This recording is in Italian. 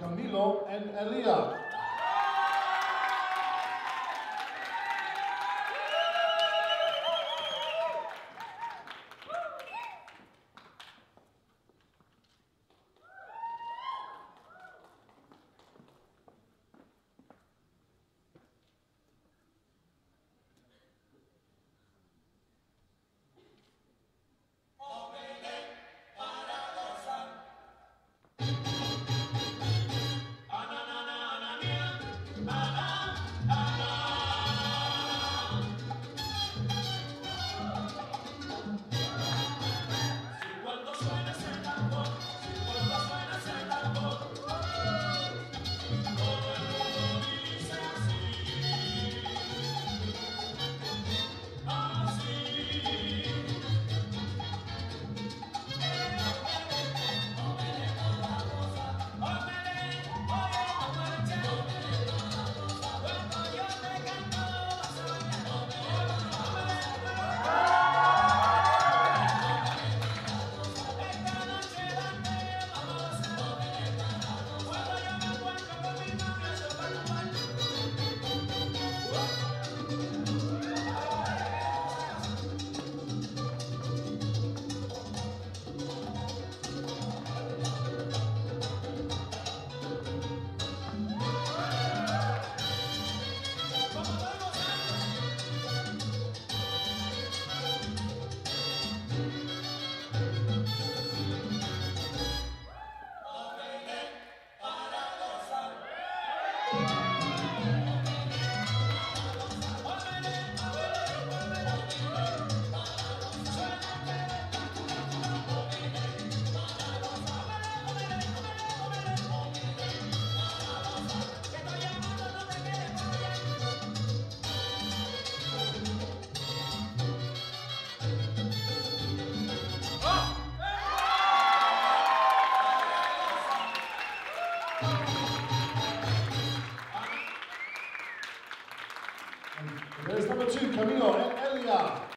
Camilo and Elia. Restano circa minore, e Elia.